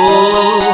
Oh.